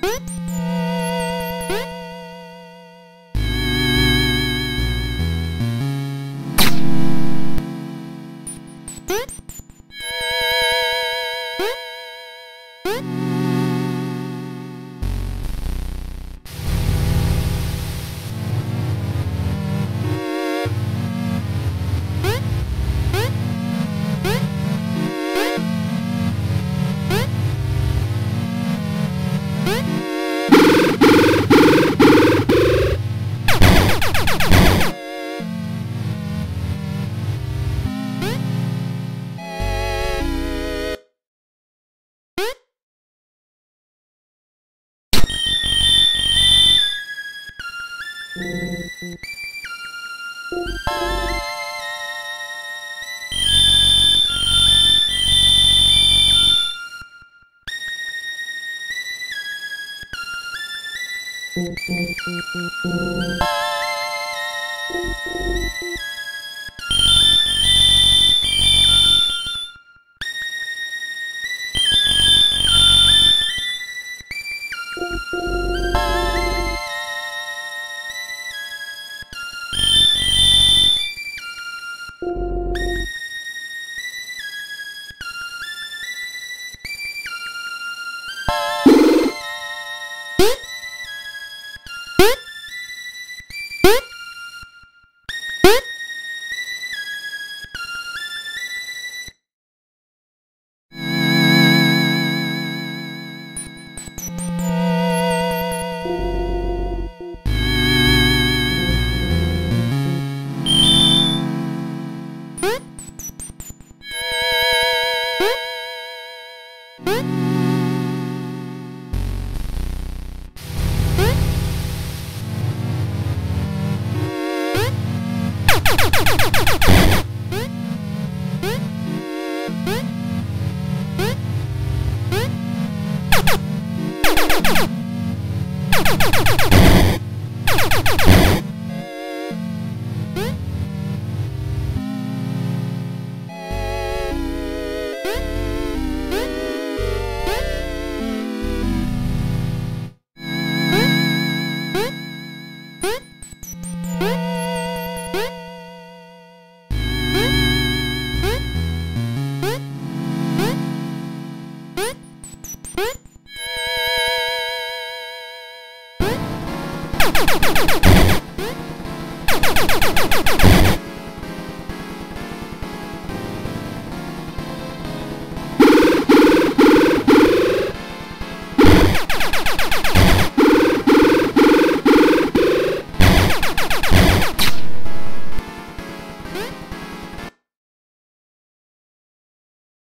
Boop. hmm Thank you. What?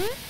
Hmm?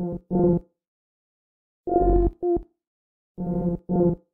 Thank you.